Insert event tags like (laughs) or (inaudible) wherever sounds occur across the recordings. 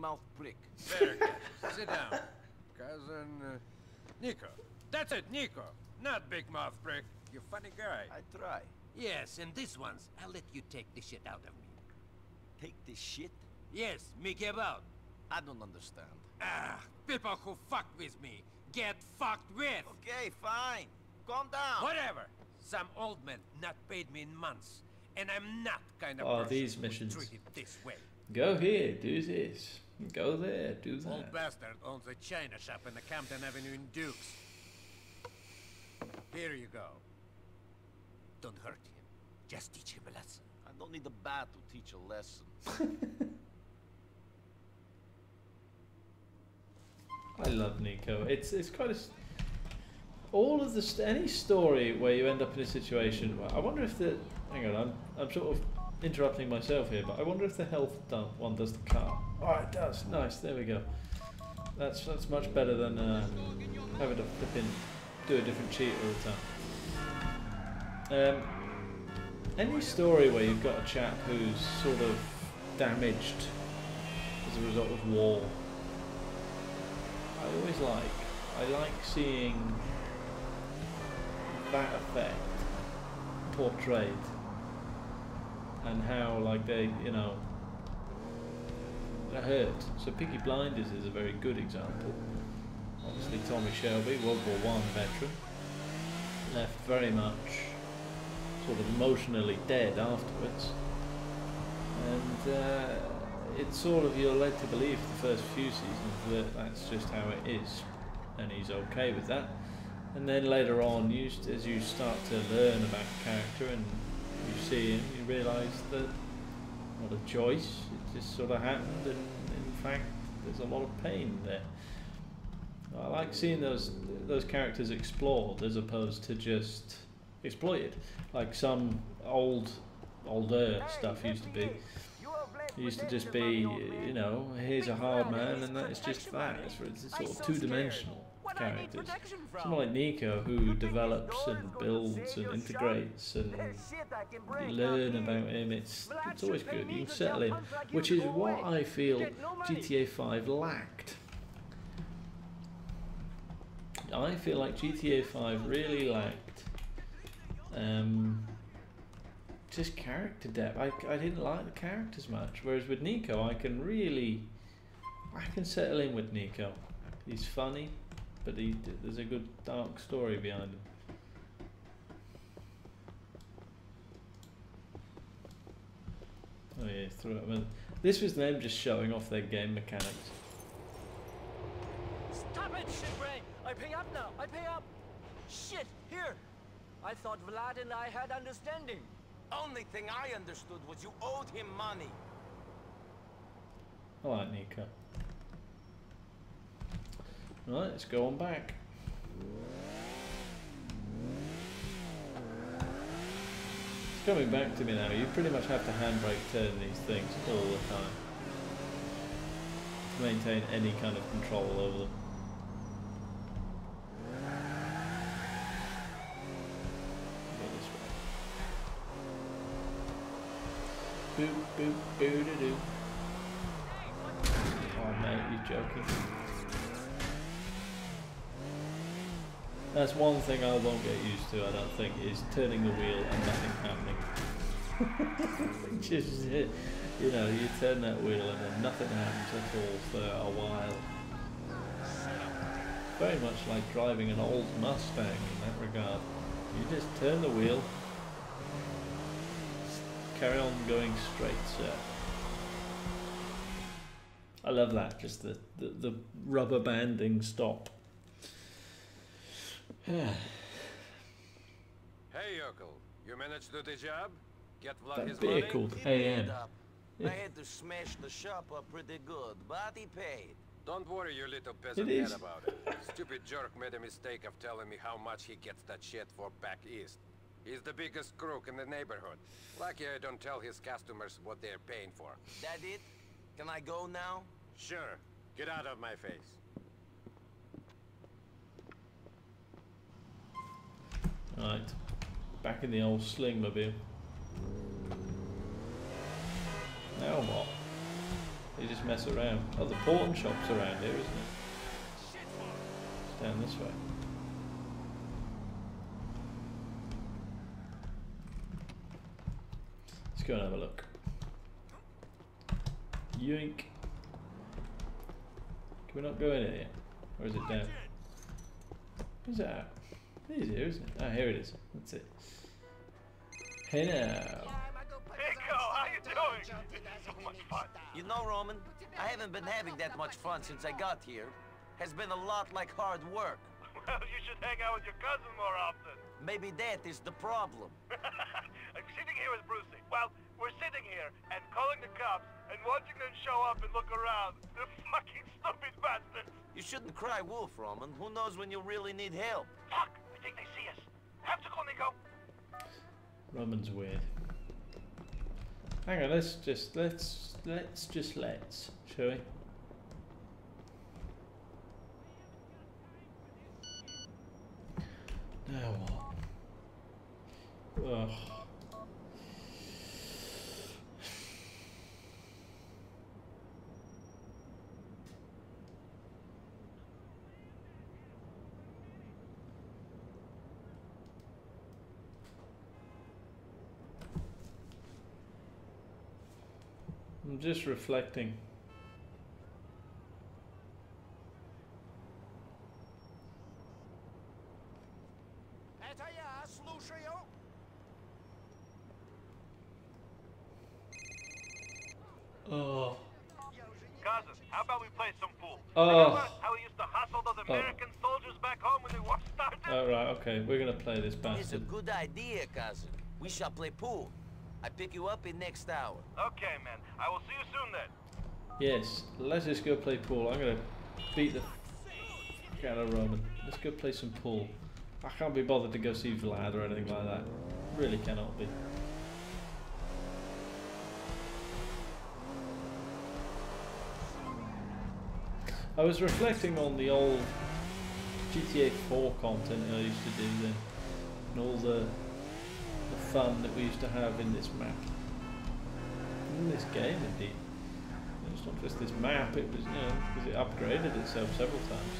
mouth prick. Very good. Sit down. Cousin... Uh, Niko. That's it, Niko. Not Big Mouth Prick. You funny guy. I try. Yes, and this one's, I'll let you take the shit out of me. Take this shit? Yes, Mickey about. I don't understand. Ah, people who fuck with me get fucked with. Okay, fine. Calm down. Whatever. Some old man not paid me in months, and I'm not kind of Oh, person these missions. treated this way. Go here, do this. Go there, do that. Old bastard owns a china shop in the Camden Avenue in Dukes. Here you go. Don't hurt him. Just teach him a lesson. I don't need a bat to teach a lesson. (laughs) I love Niko. It's it's kind of s- all of the st- any story where you end up in a situation. Where, I wonder if the hang on, I'm I'm sort of interrupting myself here, but I wonder if the health one does the car. Oh, it does. Nice. There we go. That's that's much better than uh, having to flip in, do a different cheat all the time. Um, any story where you've got a chap who's sort of damaged as a result of war I always like. I like seeing that effect portrayed and how like they, you know, it hurt. So Peaky Blinders is a very good example. Obviously Tommy Shelby, World War One veteran, left very much sort of emotionally dead afterwards. And uh, it's sort of you're led to believe for the first few seasons that that's just how it is, and he's okay with that. And then later on, you, as you start to learn about character and you see you realise that not a choice. It just sort of happened, and in fact, there's a lot of pain there. I like seeing those those characters explored as opposed to just exploited, like some old older stuff used to be. It used to just be, you know, here's a hard man, and that is just that. It's, it's sort of two-dimensional characters. Someone like Niko, who develops and builds and integrates, and you learn about him. It's it's always good. You can settle in, which is what I feel GTA 5 lacked. I feel like GTA 5 really lacked um, just character depth. I, I didn't like the characters much. Whereas with Niko, I can really, I can settle in with Niko. He's funny, but he there's a good dark story behind him. Oh yeah, throw it. Well, this was them just showing off their game mechanics. Stop it, shitbrain! I pay up now. I pay up. Shit, here. I thought Vlad and I had understanding. Only thing I understood was you owed him money. I like Niko. Right, let's go on back. It's coming back to me now. You pretty much have to handbrake turn these things all the time to maintain any kind of control over them. Boop boop boo doo doo. Oh mate, you joking? That's one thing I won't get used to. I don't think is turning the wheel and nothing happening. (laughs) Just you know, you turn that wheel and then nothing happens at all for a while. Very much like driving an old Mustang in that regard. You just turn the wheel, carry on going straight, sir. I love that, just the, the, the rubber banding stop. (sighs) Hey, Yokel. You managed to do the job? Get Vlad that his beer money? called He AM. up. I had to smash the shop up pretty good, but he paid. Don't worry, you little peasant It is. head about it. (laughs) Stupid jerk made a mistake of telling me how much he gets that shit for back east. He's the biggest crook in the neighborhood. Lucky I don't tell his customers what they're paying for. That it? Can I go now? Sure. Get out of my face. Right, back in the old Slingmobile. Now what? You just mess around. Oh, the pawn shop's around here, isn't it? It's down this way. Let's go and have a look. Yoink. Can we not go in here? Or is it down? Where's it? It is here, isn't it? Ah, here it is. That's it. Hey now. Niko, how you doing? This so much fun. You know, Roman, I haven't been having that much fun since I got here. Has been a lot like hard work. Well, you should hang out with your cousin more often. Maybe that is the problem. (laughs) I'm sitting here with Brucey. Well, we're sitting here and calling the cops and watching them show up and look around. The (laughs) fucking stupid bastards. You shouldn't cry wolf, Roman. Who knows when you really need help? Fuck, I think they see us. Have to call Niko. Roman's weird. Hang on, let's just let's let's just let's, shall we? Now what? Ugh. I'm just reflecting. Oh. How about we play some pool? Oh. how we used to hustle those oh. American oh. soldiers back home when the war started? Okay, we're gonna play this bastard. It's a good idea, cousin. We shall play pool. I pick you up in next hour. Okay, man. I will see you soon then. Yes, let's just go play pool. I'm gonna beat the fuck out of Roman. Let's go play some pool. I can't be bothered to go see Vlad or anything like that. Really cannot be. I was reflecting on the old GTA 4 content I used to do then, and all the the fun that we used to have in this map, in this game indeed. It's not just this map, it was, you know, because it upgraded itself several times.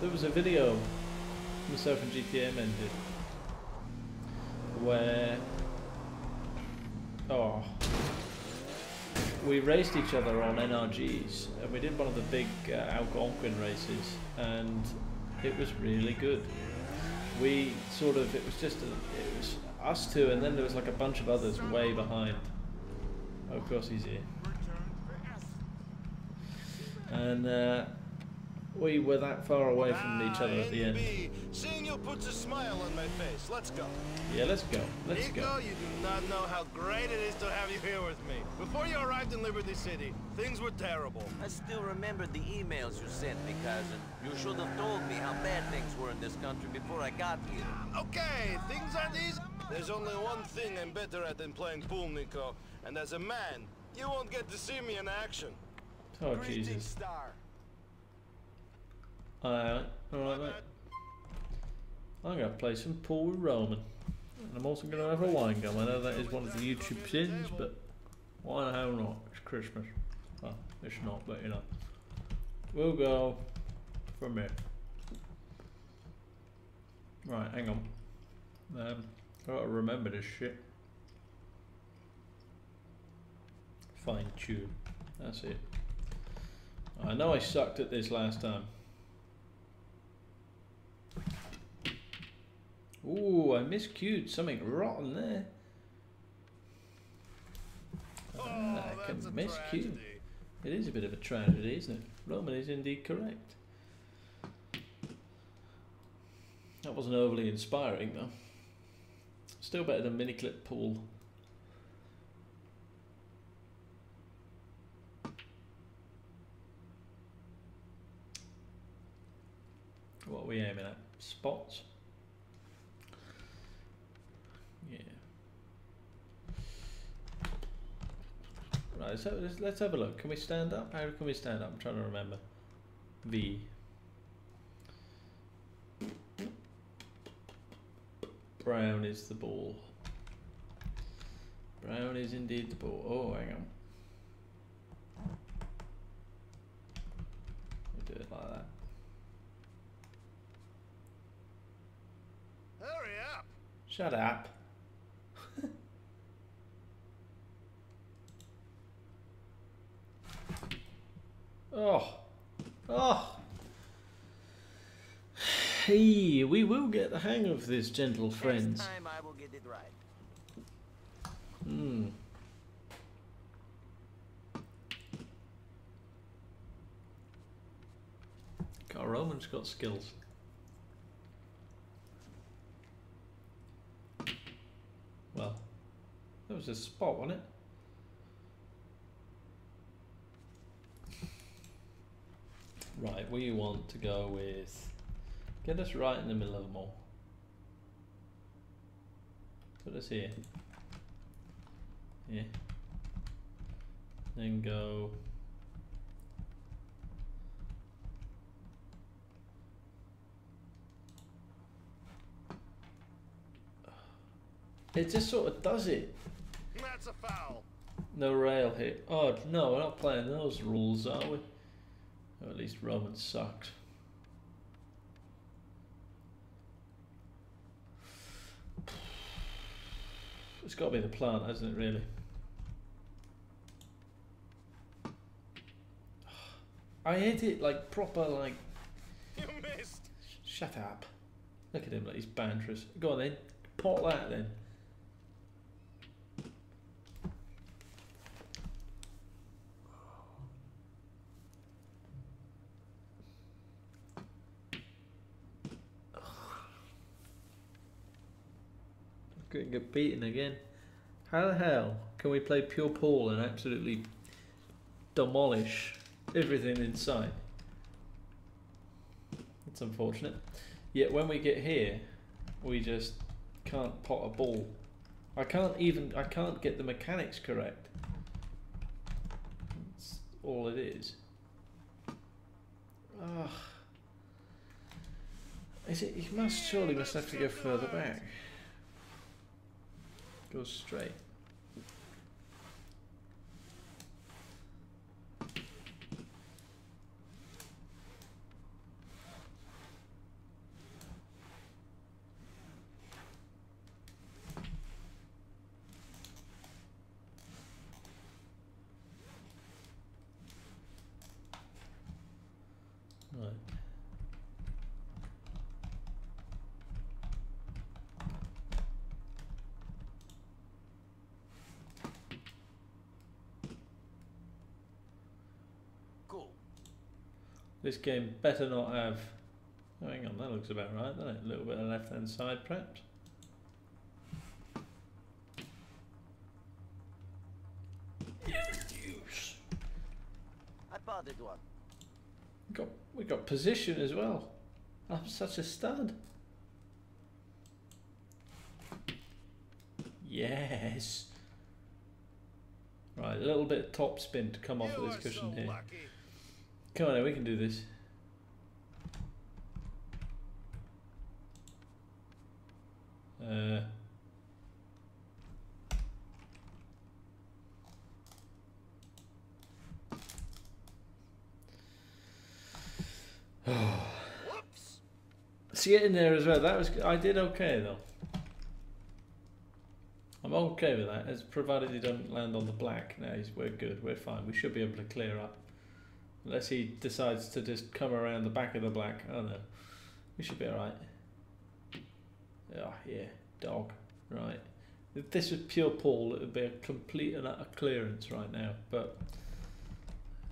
There was a video myself and GTA Men did where oh we raced each other on NRGs and we did one of the big uh, Algonquin races and it was really good. We sort of it was just a, it was us two and then there was like a bunch of others way behind. Oh, of course he's here. And uh, we were that far away from each other at the end Seeing you puts a smile on my face. Let's go. yeah let's go let's Niko, go you do not know how great it is to have you here with me. Before you arrived in Liberty City, things were terrible. I still remember the emails you sent me, cousin. You should have told me how bad things were in this country before I got here. Okay, things aren't easy. There's only one thing I'm better at than playing pool, Niko. And as a man, you won't get to see me in action. oh Jesus Star. Alright alright mate. I'm gonna play some pool with Roman. And I'm also gonna have a wine gum. I know that is one of the YouTube sins but why the hell not? It's Christmas. Well it's not but you know. We'll go from here. Right hang on. Um, I gotta remember this shit. Fine tune. That's it. I know I sucked at this last time Ooh, I miscued something rotten there. Oh, Ah, I can miscue. It is a bit of a tragedy, isn't it? Roman is indeed correct. That wasn't overly inspiring, though. Still better than miniclip pool. What are we aiming at? Spots? Yeah. Right, so let's, let's have a look. Can we stand up? How can we stand up? I'm trying to remember. V. brown is the ball. Brown is indeed the ball. Oh, hang on. We do it like that. Hurry up! Shut up. Oh. Oh. Hey, we will get the hang of this, gentle friends. Next time I will get it right. Hmm. God, Roman's got skills. Well, that was a spot, wasn't it? Right, we want to go with. Get us right in the middle of them all. Put us here. Yeah. Then go. It just sort of does it. That's a foul. No rail hit. Oh no, we're not playing those rules, are we? Or at least Roman sucked. It's got to be the plant, hasn't it? Really. I hit it like proper, like You missed. shut up. Look at him, like he's banterous. Go on then, pot that then. Couldn't get beaten again. How the hell can we play Pure Pool and absolutely demolish everything in sight? It's unfortunate. Yet when we get here, we just can't pot a ball. I can't even I can't get the mechanics correct. That's all it is. Ah. Is it? Must surely must have to go further back. Go straight. Right. Cool. This game better not have. Oh, hang on, that looks about right, doesn't it? A little bit of left hand side, perhaps. Use. I one. We got we got position as well. I'm such a stud. Yes. Right, a little bit of top spin to come off of this cushion so here. lucky. Come on, we can do this. Uh, (sighs) see it in there as well. That was I did okay though. I'm okay with that, as provided he doesn't land on the black. He's we're good. We're fine. We should be able to clear up, unless he decides to just come around the back of the black. Oh no, we should be all right. Oh yeah, dog. Right. If this was Pure Pool, it would be a complete and utter clearance right now. But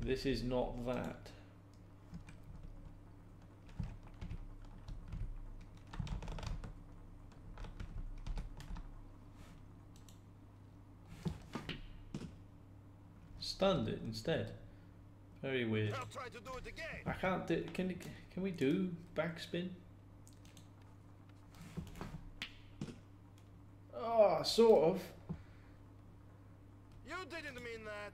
this is not that. Stunned it instead. Very weird. I'll try to do it again. I can't do. Can it- can we do backspin? Oh, sort of. You didn't mean that.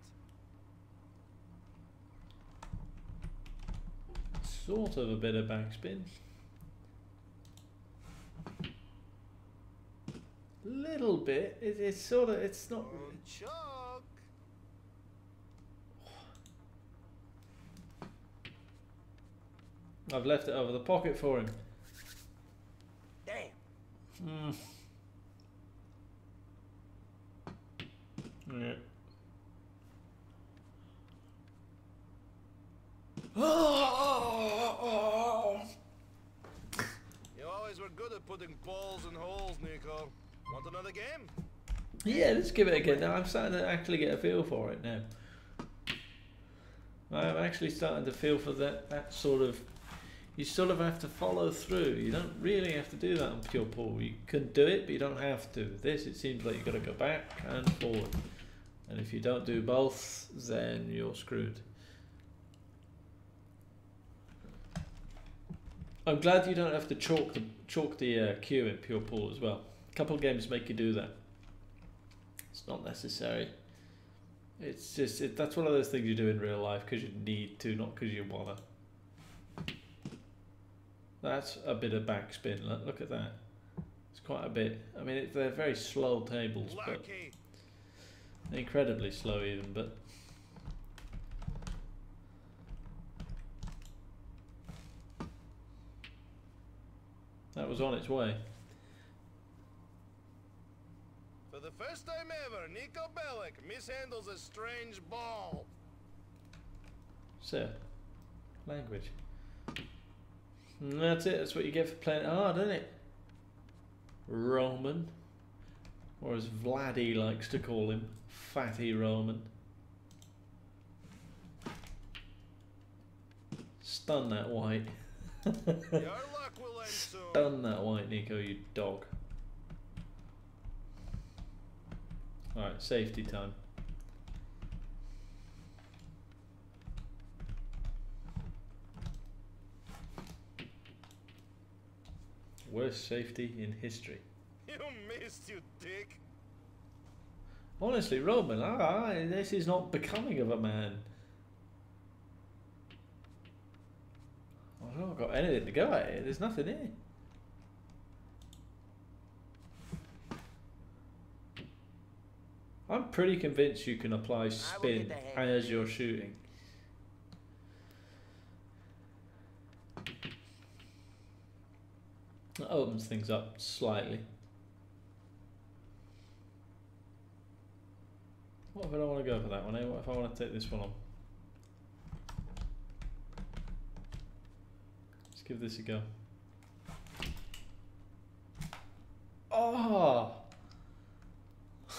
Sort of a bit of backspin. little bit. It, it's sort of. It's not. Oh, Chuck. I've left it over the pocket for him. Damn. Mm. Yeah. You always were good at putting balls in holes, Niko. Want another game? Yeah, let's give it a go. Now I'm starting to actually get a feel for it now. I'm actually starting to feel for that that sort of. You sort of have to follow through. You don't really have to do that on pure pool. You can do it, but you don't have to. This, it seems like you've got to go back and forward. And if you don't do both, then you're screwed. I'm glad you don't have to chalk the chalk the uh, cue in pure pool as well. A couple of games make you do that. It's not necessary. It's just it, that's one of those things you do in real life because you need to, not because you wanna. That's a bit of backspin. Look, look at that. It's quite a bit. I mean, it, they're very slow tables, but incredibly slow even. But that was on its way. For the first time ever, Niko Bellic mishandles a strange ball. Sir, language. And that's it. That's what you get for playing hard, isn't it? Roman, or as Vladdy likes to call him, Fatty Roman. Stun that white. (laughs) Stun that white, Niko, you dog. Alright, safety time. Worst safety in history. You missed, you dick. Honestly, Roman, ah, this is not becoming of a man. I've not got anything to go at here. There's nothing here. I'm pretty convinced you can apply spin the hang of as you're shooting. That opens things up slightly. What if I don't want to go for that one, eh? What if I want to take this one on? Let's give this a go. Oh! (laughs)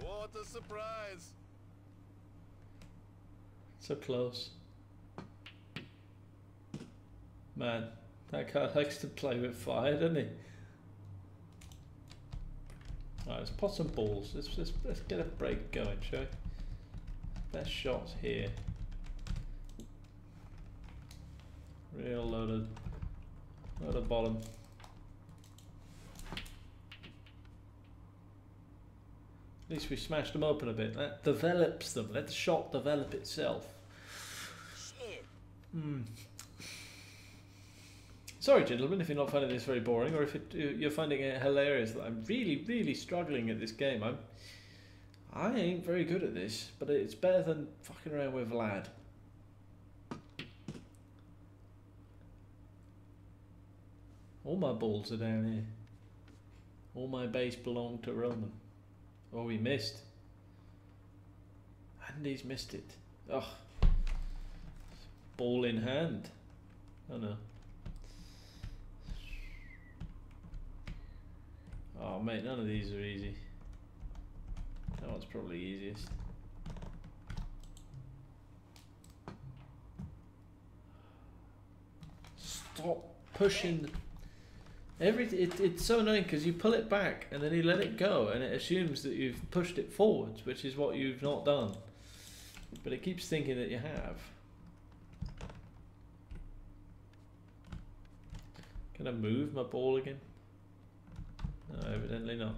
What a surprise. So close. Man, that guy likes to play with fire, doesn't he? Alright, let's pot some balls. Let's, let's, let's get a break going, shall we? Best shots here. Real loaded. Loaded bottom. At least we smashed them open a bit. That develops them. Let the shot develop itself. Shit. Hmm. Sorry, gentlemen, if you're not finding this very boring, or if it, you're finding it hilarious that I'm really, really struggling at this game. I'm, I ain't very good at this, but it's better than fucking around with Vlad. All my balls are down here. All my base belong to Roman. Oh, we missed. Andy's missed it. Ugh. Ball in hand. Oh no. Oh mate, none of these are easy. That one's probably easiest. Stop pushing. Every it, it's so annoying because you pull it back and then you let it go and it assumes that you've pushed it forwards, which is what you've not done. But it keeps thinking that you have. Can I move my ball again? No, evidently not.